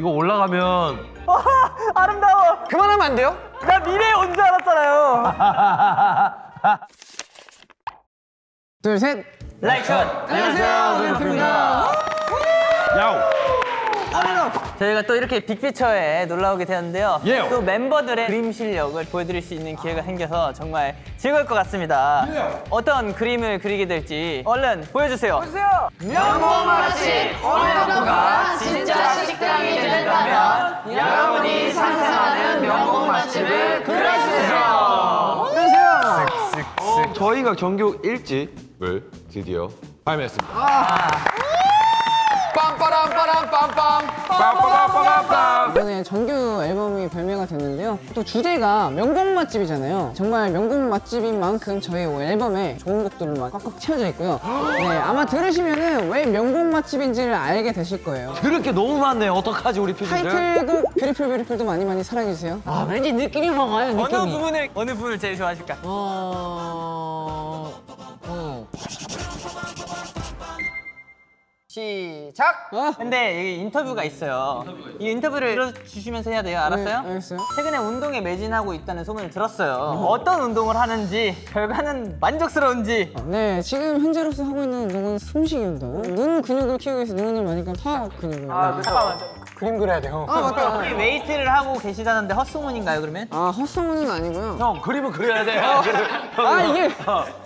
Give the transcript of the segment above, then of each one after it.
이거 올라가면 아름다워. 그만하면 안 돼요? 나 미래에 온 줄 알았잖아요. 둘, 셋. 라이션. 안녕하세요. 김입니다 야우. 저희가 또 이렇게 빅피처에 놀러 오게 되었는데요. 예. 또 멤버들의 그림 실력을 보여드릴 수 있는 기회가 생겨서 정말 즐거울 것 같습니다. 어떤 그림을 그리게 될지 얼른 보여주세요. 보여주세요. 명곡 맛집 오늘부가 진짜 식당이 된다면 여러분이 상상하는 명곡 맛집을 그려주세요. 저희가 정규 1집을 드디어 발매했습니다. 빰빠람 빠람 빰빰. 이번에 정규 앨범이 발매가 됐는데요. 또 주제가 명곡 맛집이잖아요. 정말 명곡 맛집인 만큼 저희 앨범에 좋은 곡들로만 꽉꽉 채워져 있고요. 네, 아마 들으시면은 왜 명곡 맛집인지를 알게 되실 거예요. 들을 게 너무 많네. 어떡하지 우리 퓨즈들? 타이틀곡 뷰티풀 뷰티풀도 많이 많이 사랑해주세요. 아, 왠지 느낌이 막 와요, 어느 느낌이. 부분을 어느 부분을 제일 좋아하실까? 어... 어... 시작. 어? 근데 여기 인터뷰가 있어요. 이 인터뷰를 들어주시면서 해야 돼요. 알았어요? 네, 알겠어요. 최근에 운동에 매진하고 있다는 소문을 들었어요. 어떤 운동을 하는지, 결과는 만족스러운지. 네, 지금 현재로서 하고 있는 운동은 숨쉬기 운동. 눈 근육을 키우기 위해서 눈을 많으니까 타 근육을. 네. 잠깐만. 그림 그려야 돼요. 아, 맞다. 우리 웨이트를 하고 계시다는데 헛소문인가요, 그러면? 아, 헛소문은 아니고요. 형 그림은 그려야 돼. 아, 이게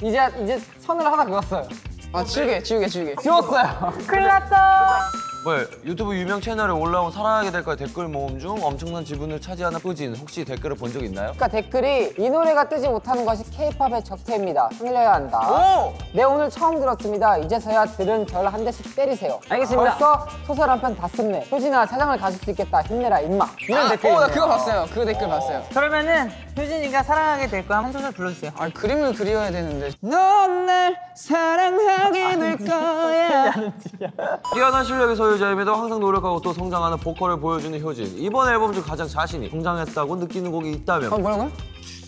이제 이제 선을 하나 그었어요. 아 지우개 지우개 지우개 지웠어요. 큰일 났다. 뭐 유튜브 유명 채널에 올라온 사랑하게 될 거야 댓글 모음 중 엄청난 지분을 차지하는 뿌진 혹시 댓글을 본 적 있나요? 그러니까 댓글이 이 노래가 뜨지 못하는 것이 케이팝의 적태입니다. 힘내야 한다. 오! 네 오늘 처음 들었습니다. 이제서야 들은 별한 대씩 때리세요. 알겠습니다. 벌써 소설 한 편 다 썼네. 효진아 차장을 가질 수 있겠다. 힘내라 임마. 이런 아, 댓글이 어, 나 있네요. 그거 봤어요. 그 댓글 봤어요. 그러면은 효진이가 사랑하게 될거한 소절 불러주세요. 아, 그림을 그려야 되는데. 넌 날 사랑하게 될 거야. 뛰어난 실력의 소 유자임에도 항상 노력하고 또 성장하는 보컬을 보여주는 효진 이번 앨범 중 가장 자신이 성장했다고 느끼는 곡이 있다면 어, 뭐라고요?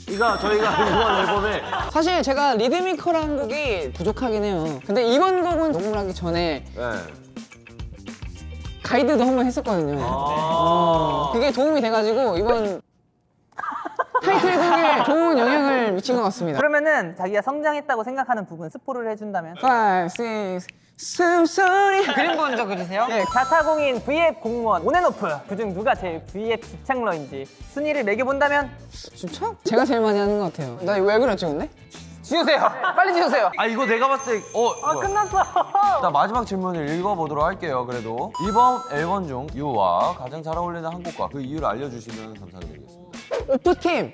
이가 저희가 이번 앨범에 사실 제가 리드미컬한 곡이 부족하긴 해요. 근데 이번 곡은 녹음을 하기 전에 네. 가이드도 한 번 했었거든요. 어, 그게 도움이 돼가지고 이번 타이틀곡에 좋은 영향을 미친 것 같습니다. 그러면은 자기가 성장했다고 생각하는 부분 스포를 해준다면? 5, 6, 숨소리. 그림 먼저 그리세요? 네, 자타공인 V앱 공무원 온앤오프 그중 누가 제일 V앱 집착러인지 순위를 매겨본다면 진짜? 제가 제일 많이 하는 것 같아요. 나 이거 왜 그랬지 근데? 지우세요 빨리 지우세요 아 이거 내가 봤을 때 어, 아 뭐야. 끝났어 자 마지막 질문을 읽어보도록 할게요 그래도 이번 앨범 중 유와 가장 잘 어울리는 한 곡과 그 이유를 알려주시면 감사드리겠습니다 오프팀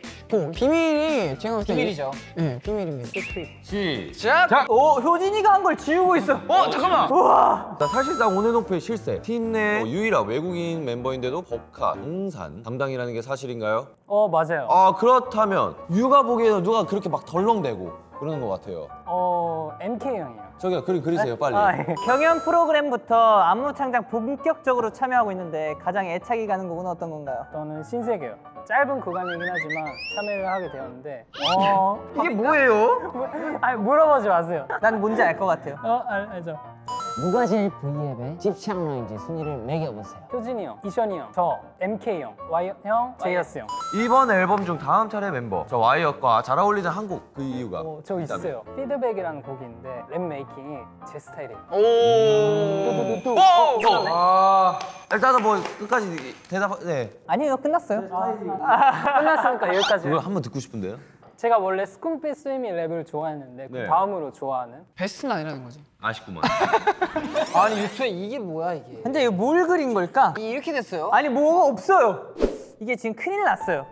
비밀이 제가 봤을 때 비밀이죠. 네 비밀입니다. 시작! 오 효진이가 한 걸 지우고 있어 어 잠깐만! 우와 자, 사실상 온앤오프의 실세 팀 내 유일한 외국인 멤버인데도 법카, 동산 담당이라는 게 사실인가요? 어 맞아요. 아 그렇다면 유가 보기에는 누가 그렇게 막 덜렁대고 그러는 것 같아요 어 MK 형이에요. 저기요 그림 그리세요 빨리 아, 예. 경연 프로그램부터 안무 창작 본격적으로 참여하고 있는데 가장 애착이 가는 곡은 어떤 건가요? 저는 신세계요. 짧은 구간이긴 하지만 참여를 하게 되었는데 어 이게 뭐예요? 아니 물어보지 마세요. 난 뭔지 알 것 같아요 어 알, 알죠. 누가 제일 V앱에 집착러인지 순위를 매겨보세요. 효진이 형, 이션이 형, 저 MK 형, Y 형, 제이어스 형. 이번 앨범 중 다음 차례 멤버 저 와이엇과 잘 어울리는 한곡그 이유가 어, 저 있어요. 피드백이라는 곡이 있는데 랩 making이 제 스타일이에요. 오. 오. 아 일단은 뭐 끝까지 대답 네 아니에요 끝났어요 끝났으니까 여기까지. 그거 한번 듣고 싶은데요 제가 원래 스쿰빗 Swimming 랩을 좋아했는데 그 네. 다음으로 좋아하는 베스트는 아니라는 거지. 아쉽구만 아니 유튜브에 이게 뭐야 이게? 근데 이거 뭘 그린 걸까? 이렇게 됐어요? 아니 뭐가 없어요 이게 지금 큰일 났어요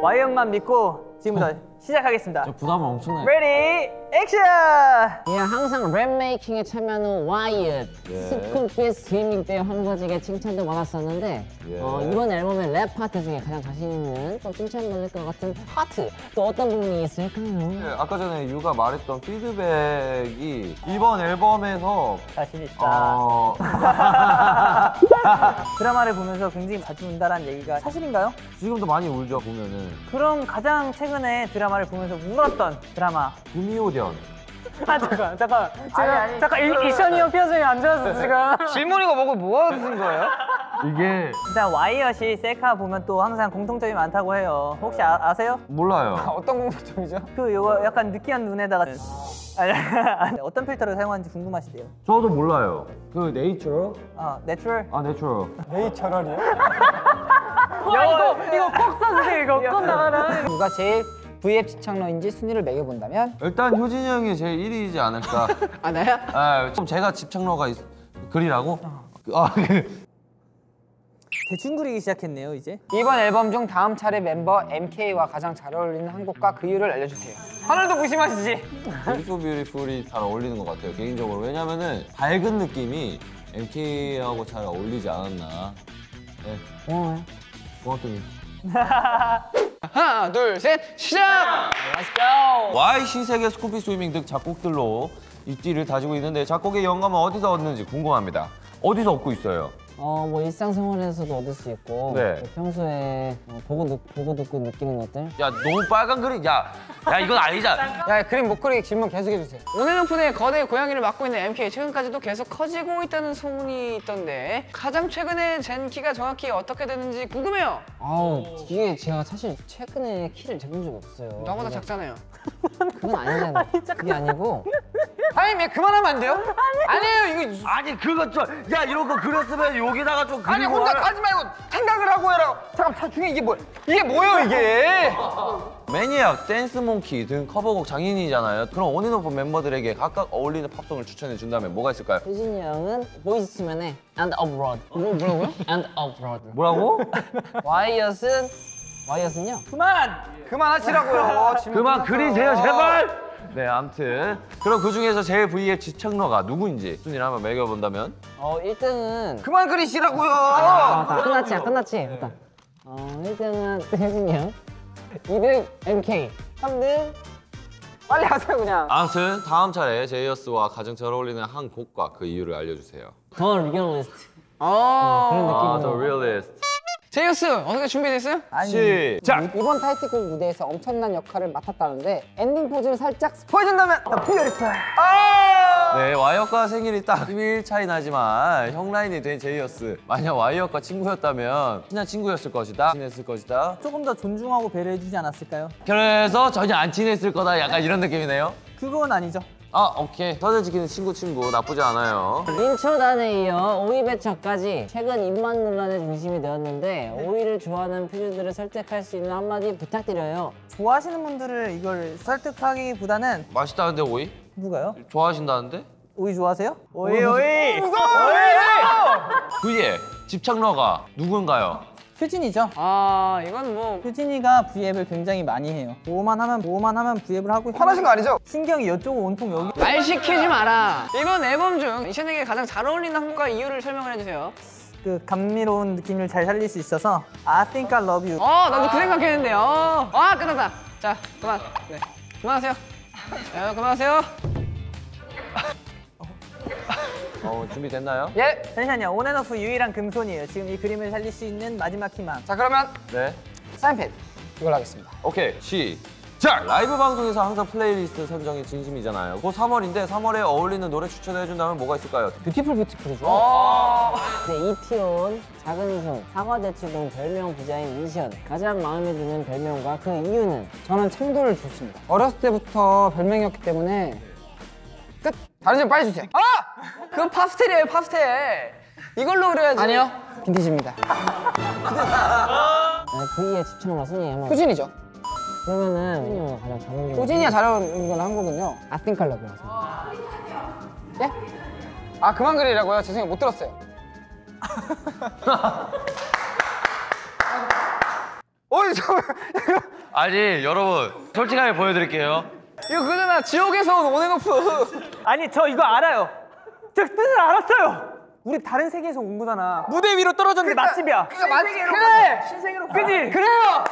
와이엇만 믿고 지금부터 시작하겠습니다 부담을 엄청나게 ready action! 예, 항상 랩 making에 참여하는 와이엇, 스쿰빗 Swimming 때 황버지의 칭찬도 받았었는데 예. 어, 이번 앨범의 랩 파트 중에 가장 자신 있는 또 칭찬받을 것 같은 파트 또 어떤 부분이 있을까요? 네, 아까 전에 유가 말했던 피드백이 이번 앨범에서 자신 있다. 어... 드라마를 보면서 굉장히 자주 운다라는 얘기가 사실인가요? 지금도 많이 울죠 보면은. 그럼 가장 최근에 드라마를 보면서 울었던 드라마. 구미호 전아 잠깐 잠깐 지금 잠깐 이, 이션이 형 표정이 안 좋아서 지금 질문이가 뭐고 뭐가 무슨 거예요? 이게 일단 와이엇이 셀카 보면 또 항상 공통점이 많다고 해요. 혹시 아, 세요 몰라요. 어떤 공통점이죠? 그 요거 약간 느끼한 눈에다가 아니, 아니, 어떤 필터를 사용하는지 궁금하시대요. 저도 몰라요. 그 네이처럴? 아, natural. 아 natural. natural이요? 야, 이거 이거 꼭 써주세요. 이거 꼭 나가라. 누가 제일 V앱 시청러인지 순위를 매겨본다면 일단 효진이 형이 제일 1위이지 않을까. 아 나야? 아, 좀 제가 집착러가 있... 그리라고? 아, 그- 대충 그리기 시작했네요, 이제. 이번 앨범 중 다음 차례 멤버 MK와 가장 잘 어울리는 한 곡과 그 이유를 알려주세요. 하늘도 무심하시지? Beautiful Beautiful이 잘 어울리는 것 같아요 개인적으로 왜냐면은 밝은 느낌이 MK하고 잘 어울리지 않았나 네 고마워요. 고맙더니 하나 둘 셋 시작! Y 신세계 스쿠피 스위밍 등 작곡들로 입지를 다지고 있는데 작곡의 영감은 어디서 얻는지 궁금합니다 어디서 얻고 있어요? 어, 뭐 일상생활에서도 얻을 수 있고 네. 또 평소에 어, 보고, 듣, 보고 듣고 느끼는 것들 야 너무 빨간 그림 야, 야 이건 아니잖아 야 그림 못 그리기 질문 계속해주세요. 오늘 오픈의 거대 고양이를 맡고 있는 MK 최근까지도 계속 커지고 있다는 소문이 있던데 가장 최근에 잰 키가 정확히 어떻게 되는지 궁금해요. 아우 이게 제가 사실 최근에 키를 재본 적이 없어요 나보다 작잖아요. 그건 아니잖아요 그게 아니고 아니 왜 그만하면 안 돼요? 아니 에요 이거 아니 그거 좀야 이런 거 그렸으면 여기다가 좀 그리고 아니 혼자 하라. 까지 말고 생각을 하고 해라. 잠깐 자, 중에 이게 뭐 이게 뭐예요 이게? 매니악, 댄스 몽키 등 커버곡 장인이잖아요 그럼 온앤오프 멤버들에게 각각 어울리는 팝송을 추천해 준다면 뭐가 있을까요? 효진이 형은 보이스맨의 And Abroad 뭐, 뭐라고요? And Abroad 뭐라고? 와이엇은 와이엇은요? 그만! 그만하시라고요. 그만. 그리세요 제발. 네, 아무튼 그럼 그 중에서 제일 V의 지청러가 누구인지 순위를 한번 매겨본다면 어 1등은 그만 그리시라고요. 아, 끝났지 안 끝났지? 맞다 어 1등은 효진이 형 2등 MK 3등 빨리 하세요 그냥. 아무튼 다음 차례 제이어스와 가장 잘 어울리는 한 곡과 그 이유를 알려주세요. The Realist 어. 그런 아, 느낌으로 The Realist. 제이어스 어떻게 준비됐어요? 시작. 이번 타이틀곡 무대에서 엄청난 역할을 맡았다는데 엔딩 포즈를 살짝 스포해준다면 나 푸열했어. 네, 와이엇과 생일이 딱 1일 차이 나지만 형 라인이 된 제이어스. 만약 와이엇과 친구였다면 친한 친구였을 것이다. 친했을 것이다. 조금 더 존중하고 배려해주지 않았을까요? 그래서 전혀 안 친했을 거다. 약간 이런 느낌이네요. 그건 아니죠. 아, 오케이. 선을 지키는 친구 친구 나쁘지 않아요. 민초단에 이어 오이 배척까지 최근 입맛 논란의 중심이 되었는데 오이를 좋아하는 퓨즈들을 설득할 수 있는 한마디 부탁드려요 좋아하시는 분들을 이걸 설득하기보다는 맛있다는데 오이? 누가요? 좋아하신다는데? 오이 좋아하세요? 오이 오이! V의 집착러가 누군가요? 효진이죠. 아 이건 뭐 효진이가 V앱을 굉장히 많이 해요. 뭐만 하면 뭐만 하면 V앱을 하고 화나신 거 아니죠? 신경이 이쪽고 온통 여기. 말 시키지 마라. 이번 앨범 중 이션에게 가장 잘 어울리는 한 곡과 이유를 설명을 해주세요. 그 감미로운 느낌을 잘 살릴 수 있어서 I think I love you. 어 나도 그 생각했는데 어. 아 끝났다. 자 그만. 네 그만하세요. 자 그만하세요. 어, 준비됐나요? 예. 잠시만요. 온앤오프 유일한 금손이에요. 지금 이 그림을 살릴 수 있는 마지막 희망. 자 그러면 네. 사인펜 이걸 하겠습니다. 오케이 시작 라이브 방송에서 항상 플레이리스트 선정이 진심이잖아요 곧 3월인데 3월에 어울리는 노래 추천해준다면 뭐가 있을까요? Beautiful Beautiful이죠. 네, 이티온, 작은 손, 사과대추 등 별명 부자인 이션 가장 마음에 드는 별명과 그 이유는 저는 창도를 좋습니다. 어렸을 때부터 별명이었기 때문에 끝. 다른 점 빨리 주세요. 아 그건 파스텔이에요 파스텔. 이걸로 그려야지. 아니요. 빈티지입니다. 네, V앱 집착러 순위 한번 효진이죠. 그러면은 효진이 형가 가장 잘 어울리는 효진이가 잘 어울리는 건 한 곡은요. I think I love you. 예? 아 그만 그리라고요? 죄송해요 못 들었어요. 어이 저 아니 여러분 솔직하게 보여드릴게요 이거 그거잖아 지옥에서 온 온앤오프. 아니 저 이거 알아요. 저 뜻을 알았어요. 우리 다른 세계에서 온 거잖아. 무대 위로 떨어졌는데 맛집이야. 그러니까 맛 그래. 신세계로 그지? 그래요.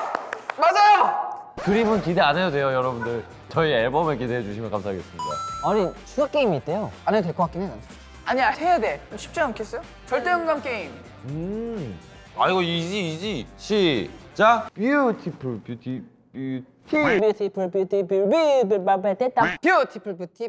맞아요. 그림은 기대 안 해도 돼요 여러분들 저희 앨범에 기대해 주시면 감사하겠습니다 아니 추가 게임이 있대요 안 해도 될 것 같긴 해. 난. 아니야 해야 돼. 쉽지 않겠어요? 절대 음감 게임. 음 아 이거 easy easy 시작 beautiful beauty beauty beautiful beautiful beautiful 됐다 beautiful beauty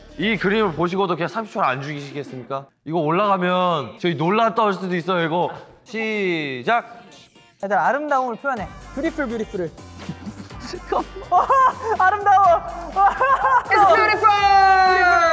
이 그림을 보시고도 그냥 30초를 안 죽이시겠습니까? 이거 올라가면 저희 놀라 떠올 수도 있어요 이거 시작 얘들 아름다움을 표현해. 뷰티풀 뷰티풀을. 와, 아름다워. 와. It's beautiful.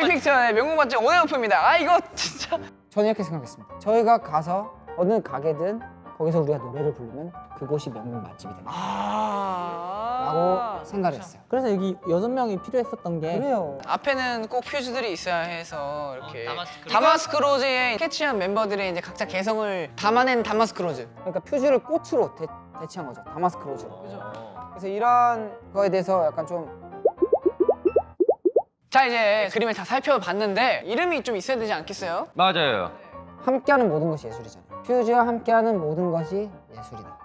빅픽처의 명곡 맛집 온앤오프입니다. 아 이거 진짜 저는 이렇게 생각했습니다. 저희가 가서 어느 가게든 거기서 우리가 노래를 부르면 그곳이 명문 맛집이 됩니다. 라고 아 생각을 했어요. 그래서 여기 여섯 명이 필요했었던 게 그래요. 앞에는 꼭 퓨즈들이 있어야 해서 이렇게 Damask Rose의 catch한 멤버들의 이제 각자 개성을 담아낸 Damask Rose. 그러니까 퓨즈를 꽃으로 대, 대체한 거죠. Damask Rose로. 그래서 이런 거에 대해서 약간 좀 자 이제 그림을 다 살펴봤는데 이름이 좀 있어야 되지 않겠어요? 맞아요. 함께하는 모든 것이 예술이잖아요. 퓨즈와 함께하는 모든 것이 예술이다.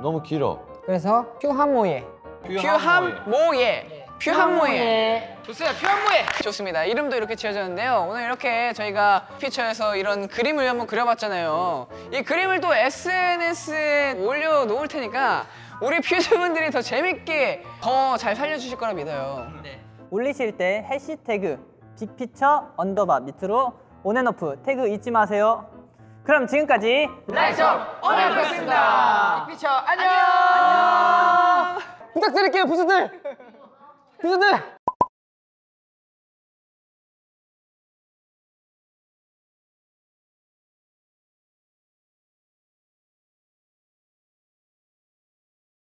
너무 길어. 그래서 퓨한모예. 퓨함모예. 퓨함모예. 좋습니다. 퓨함모예. 좋습니다. 이름도 이렇게 지어졌는데요. 오늘 이렇게 저희가 피처에서 이런 그림을 한번 그려봤잖아요. 이 그림을 또 SNS에 올려놓을 테니까 우리 퓨즈분들이 더 재밌게 더 잘 살려주실 거라 믿어요 올리실 때 해시태그 빅피처 underbar 밑으로 온앤오프 태그 잊지 마세요. 그럼 지금까지 light up 온앤오프였습니다 빅피처 안녕 부탁드릴게요, 부수들. 부수들.